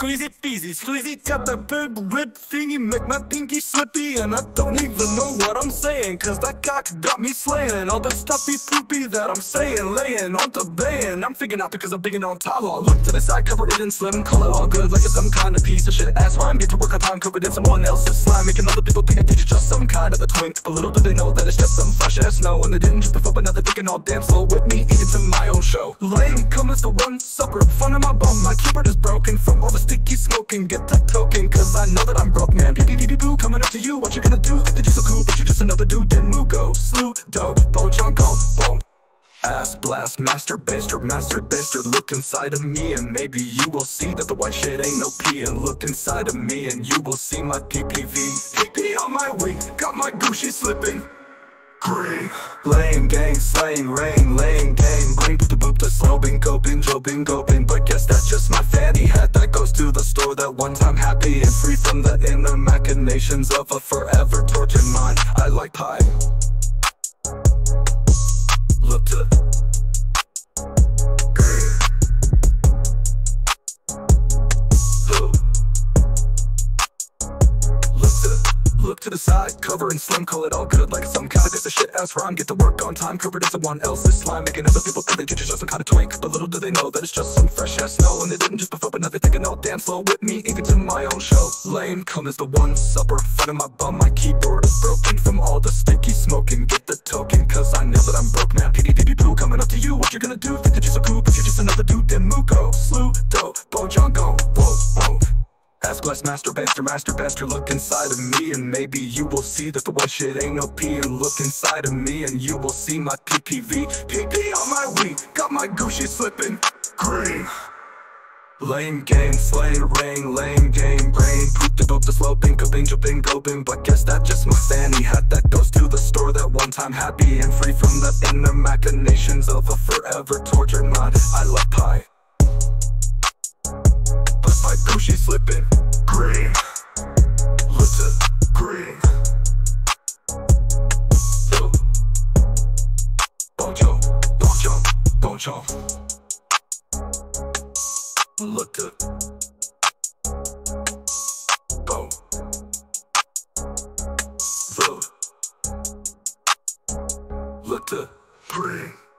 Squeezy peasy, sleazy, got that big red thingy, make my pinky slippy, and I don't even know what I'm saying, cause that cock got me slaying. All the stuffy poopy that I'm saying, laying on the band. I'm figuring out because I'm digging on top. I look to the side, covered it in slim, call it all good, like it's some kind of piece of shit. Ass rhyme, get to work on time, covered in someone else's slime, making other people think that you're just some kind of a twink. But little do they know that it's just some fresh ass snow, and they didn't just before, but now they're thinking all damn slow with me, eating to my own show. Lame, as the one sucker, fun in my bum, my keyboard is broken from all the smoking. Get that token, cause I know that I'm broke, man. Pee pee pee boo, coming up to you, what you gonna do? That you so cool, but you're just another dude. Didn't move, go, slew, dope, bojon, go, boom. Ass blast, master baster, master baster Look inside of me and maybe you will see That the white shit ain't no pee And look inside of me and you will see my PPV PP on my wing, got my Gucci slipping Green Lame gang, slaying rain, laying game Green boop the boop the sloping, coping, joping, coping store that one time happy And free from the inner machinations of a forever tortured mind. I like pie. Look to the side, cover and slim, call it all good like some kind of a shit ass rhyme. Get to work on time, covered in someone else's slime, making other people think that you're just some kind of twink. But little do they know that it's just some fresh ass snow, and they didn't just before, but now they're thinking all damn slow with me, even to my own show. Lame, come as the one supper, fun in my bum, my keyboard is broken from all the sticky smoking. Get the token, cause I know that I'm broke, now pee poo, coming up to you, what you gonna do? Think that you're so cool, but you're just another dude. Then Muko, slew, dope, Less master baster, master baster, look inside of me And maybe you will see that the white shit ain't no pee And look inside of me and you will see my PPV PP on my weed, got my Gucci slipping Green. Lame game, slaying rain, lame game, brain Poop the boop, the slow sloping, coping, jumping, goping But guess that just my fanny hat that goes to the store That one time happy and free from the inner machinations Of a forever tortured mind. I love pie Gucci slipping green. Look to green. Bonjo, bonjo, bonjo. Look. Look.